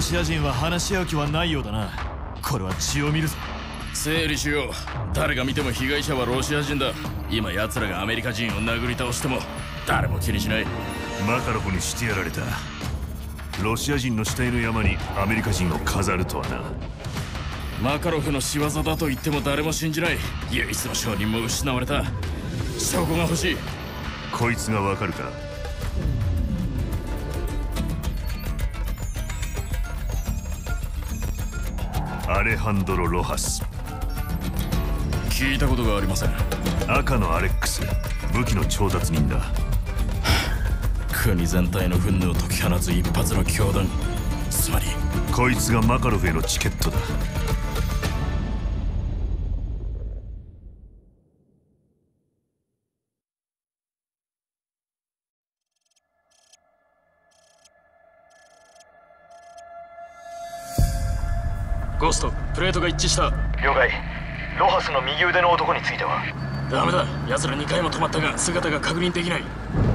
ロシア人は話し合う気はないようだな。これは血を見るぞ。整理しよう。誰が見ても被害者はロシア人だ。今奴らがアメリカ人を殴り倒しても誰も気にしない。マカロフにしてやられた。ロシア人の死体の山にアメリカ人を飾るとはな。マカロフの仕業だと言っても誰も信じない。唯一の証人も失われた。証拠が欲しい。こいつがわかるか？アレハンドロ・ロハス。聞いたことがありません。赤のアレックス。武器の調達人だ。国全体の憤怒を解き放つ一発の強弾。つまりこいつがマカロフへのチケットだゴーストプレートが一致した。了解。ロハスの右腕の男については？ダメだ。奴ら2回も止まったが姿が確認できない。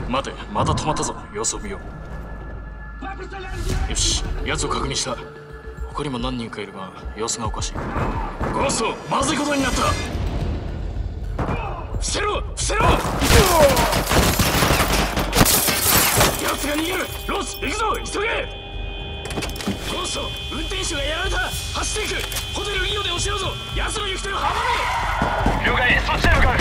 待てまた止まったぞ。様子を見よう。よし。奴を確認した。他にも何人かいるが様子がおかしい。ゴーストまずいことになった。伏せろ伏せろ。奴が逃げる。ロス行くぞ。急げゴースト運転手がやられた走っていく。ホテルリオで教えろぞ。奴の行く手を阻め了解。そっちへ向かう。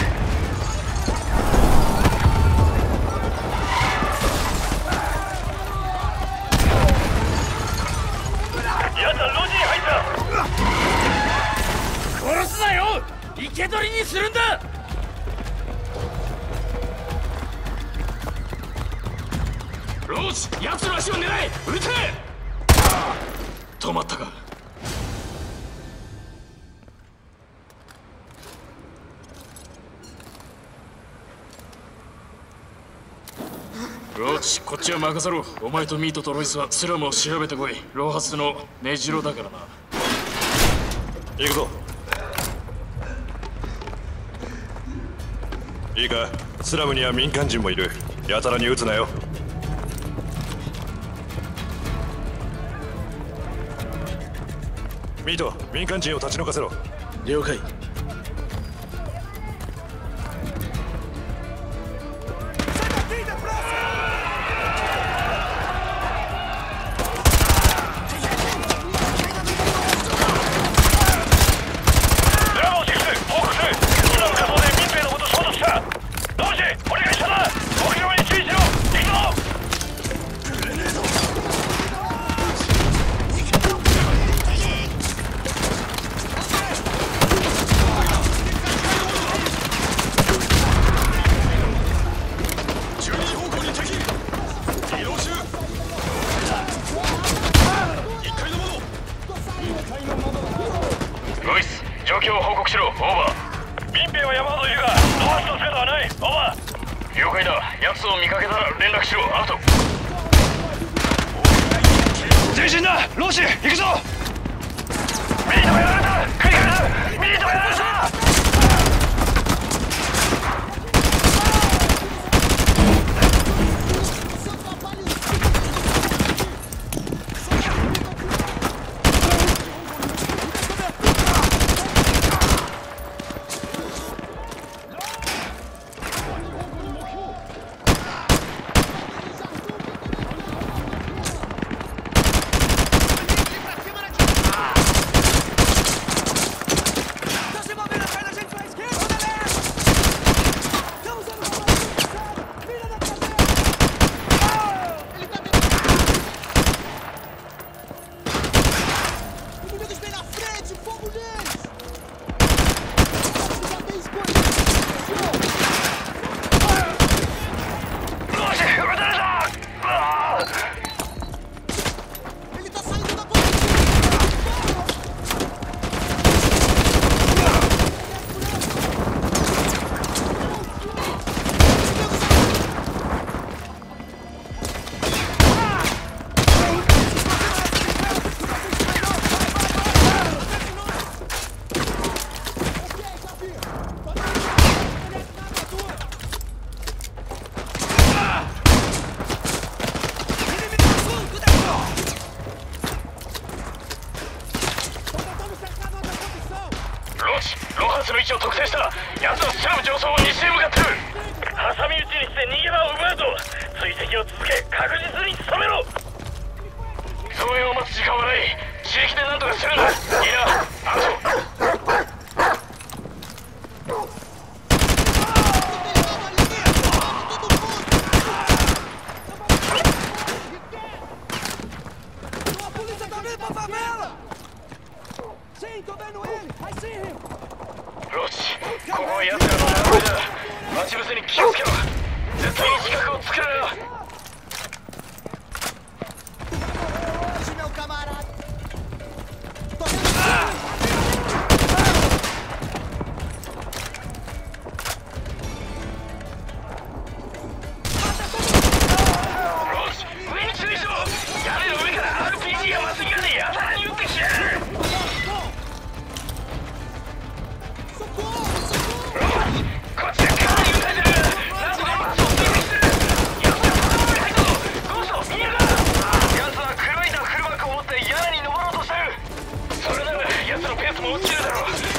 やつは路地に入った。殺すなよ。生け捕りにするんだ。ローチ奴の足を狙い撃て止まったか？ローチこっちは任せろ。お前とミートとロイスはスラムを調べてこい。ロハスの根城だからな。行くぞ。いいか？スラムには民間人もいる。やたらに撃つなよ。ミート民間人を立ち退かせろ。了解。ローシ行くぞ。ミートがやられた。クリカルミートがやられた。ロしロハスの位置を特定した奴はスラム上層を西へ向かってる挟み撃ちにして逃げ場を奪うぞ。追跡を続け確実に止めろ。増援を待つ時間はない。自力で何とかするんだ。いいな。あと。も落ちるだろう。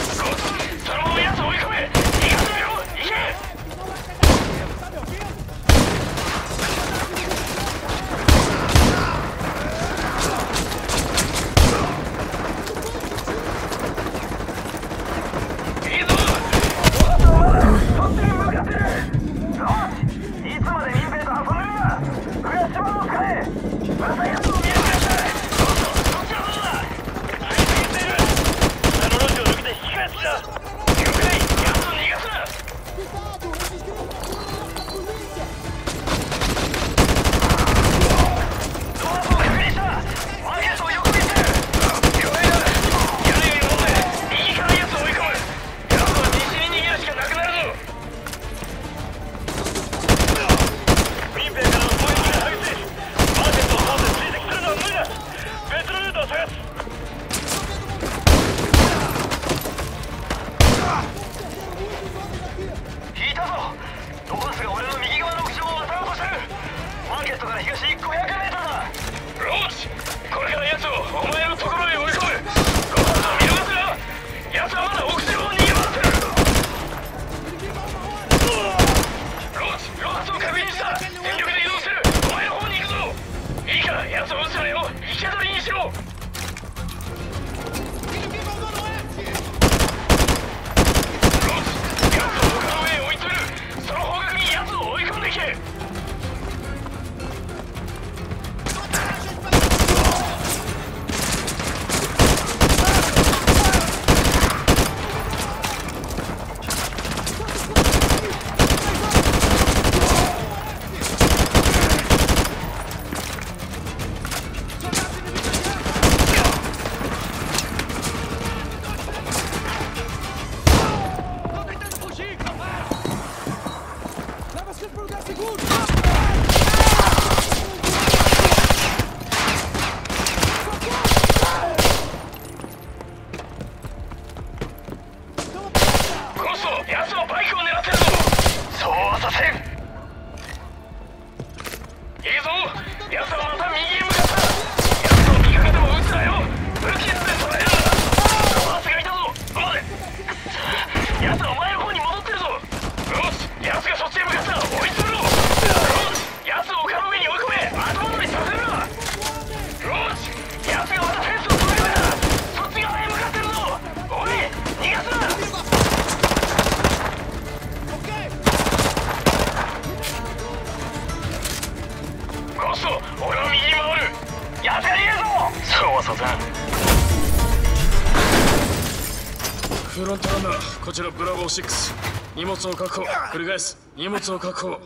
分ターンだこちらブラボー6荷物を確保。繰り返す。荷物を確保。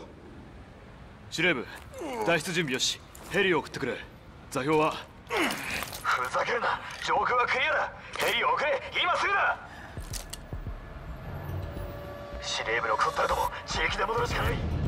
司令部脱出準備よしヘリを送ってくれ。座標は？ふざけるな。上空はクリアだ。ヘリを送れ。今すぐだ。司令部のクったらとも自力で戻るしかない。